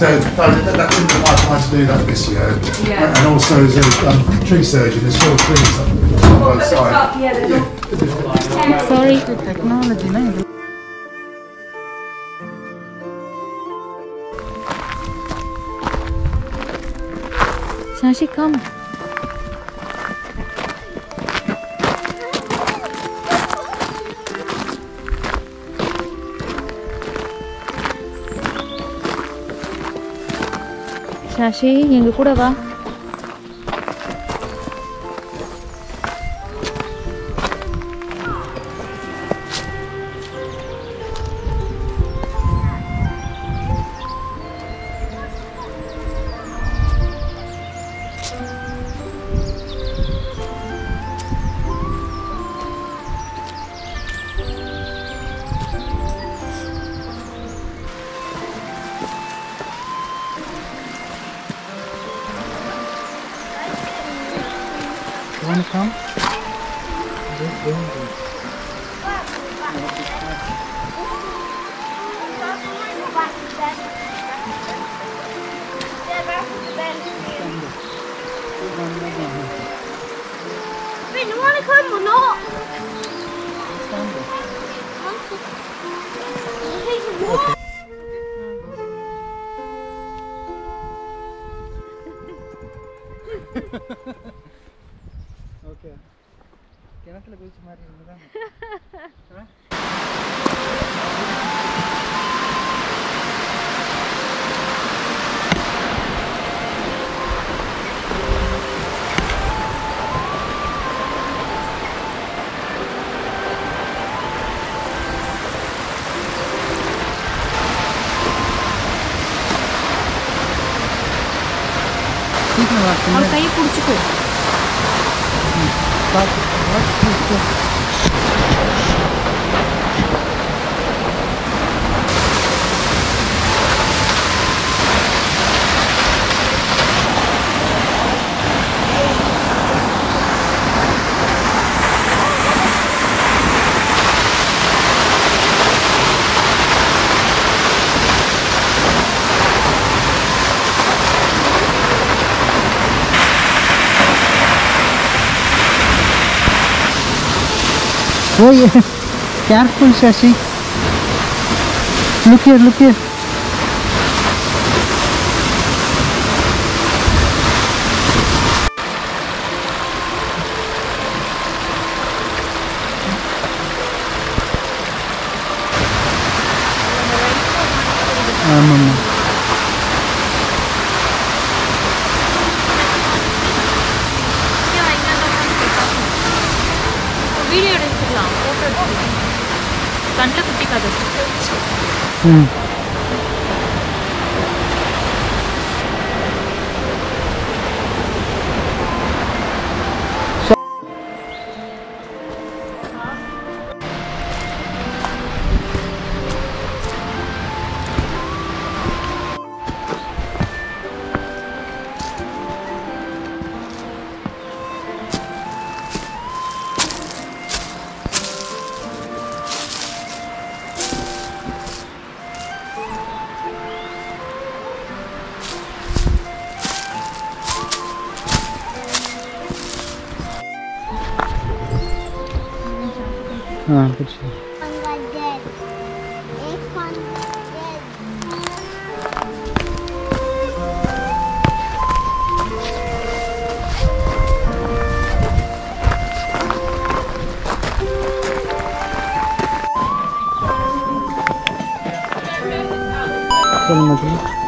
So that, that, that didn't I tried to do that this year. Yeah. And also as a um, tree surgeon, there's four trees on both sides. yeah, there's Sorry, technology, Sashi, come. Sashi, yang lu kuda ba? You wanna come? Just don't do it. Vem, non vuole come no! Okay. Okay கிணத்துல குதிச்ச மாதிரி இருந்ததா? சீக்கிரம் வா அவள் கையை பிடிச்சிக்கோ. பார்த்து பார்த்து. Oh yeah, careful Shashi. Look here, look here. ஆமாம்மா வீடியோ எடுத்துக்கலாம். ஃபோட்டோ கண்ணில் குட்டிக்காத 응, 그렇지. 그런 거지.